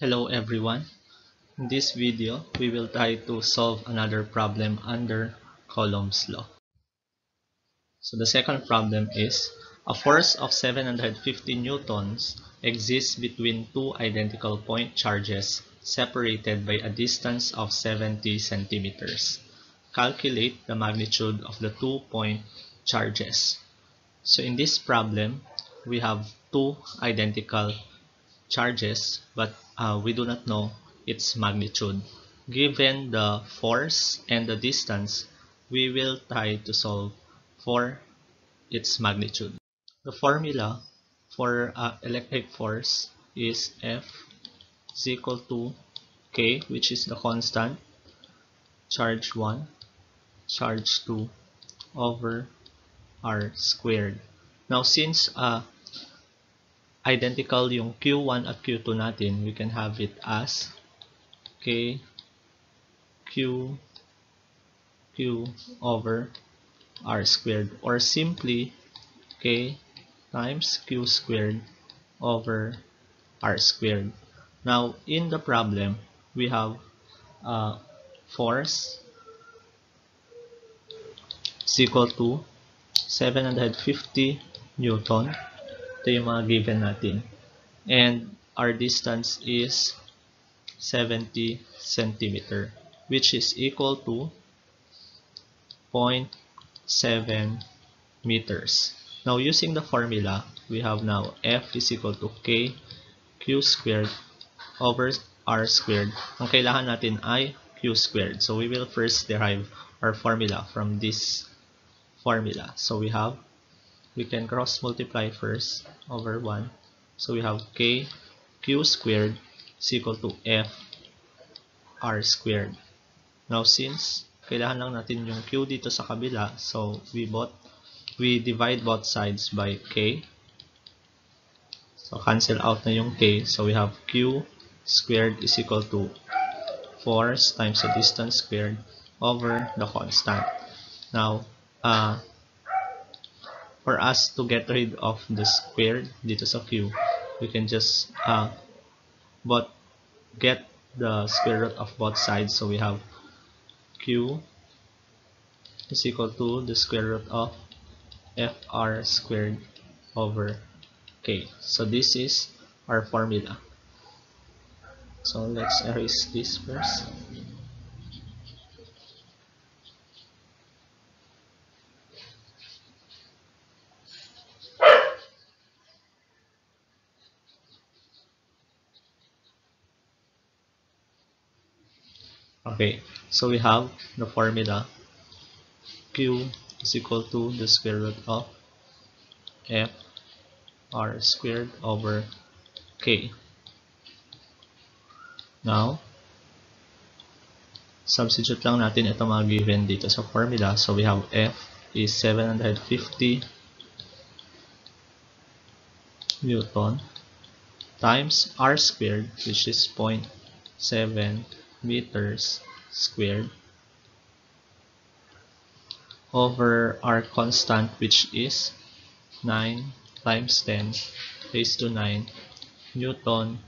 Hello everyone. In this video, we will try to solve another problem under Coulomb's law. So the second problem is, a force of 750 newtons exists between two identical point charges separated by a distance of 70 centimeters. Calculate the magnitude of the two point charges. So in this problem, we have two identical charges but uh, we do not know its magnitude. Given the force and the distance, we will try to solve for its magnitude. The formula for uh, electric force is F is equal to K which is the constant charge 1 charge 2 over R squared. Now since uh, identical yung Q1 at Q2 natin, we can have it as K Q Q over R squared or simply K times Q squared over R squared. Now, in the problem, we have uh, force is equal to 750 Newton ito yung mga given natin. And our distance is 70 centimeter which is equal to 0.7 meters. Now using the formula, we have now F is equal to K Q squared over R squared. Ang kailangan natin ay Q squared. So we will first derive our formula from this formula. So we have we can cross multiply first over 1 so we have k q squared is equal to f r squared. Now since kailangan lang natin yung q dito sa kabila so we both we divide both sides by k. So cancel out na yung k. So we have q squared is equal to force times the distance squared over the constant. Now uh, for us to get rid of the squared dito sa q, we can just uh, but get the square root of both sides. So we have q is equal to the square root of fr squared over k. So this is our formula. So let's erase this first. Okay, so we have the formula Q is equal to the square root of F R squared over K. Now, substitute lang natin ito mga given dito sa formula. So we have F is 750 Newton times R squared which is 0.7 meters squared over our constant which is 9 times 10 raised to 9 Newton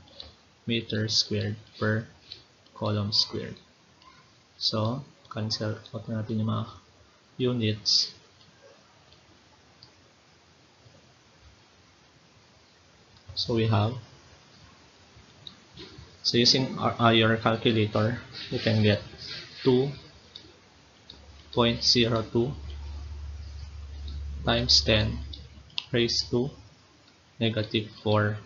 meter squared per coulomb squared. So, cancel out natin yung mga units. So we have so using uh, your calculator, you can get 2.02 times 10 raised to negative 4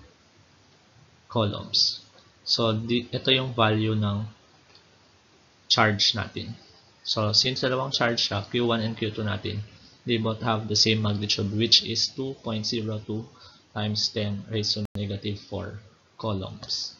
coulombs. So, di, ito yung value ng charge natin. So, since dalawang charge siya, Q1 and Q2 natin, they both have the same magnitude which is 2.02 times 10 raised to negative 4 coulombs.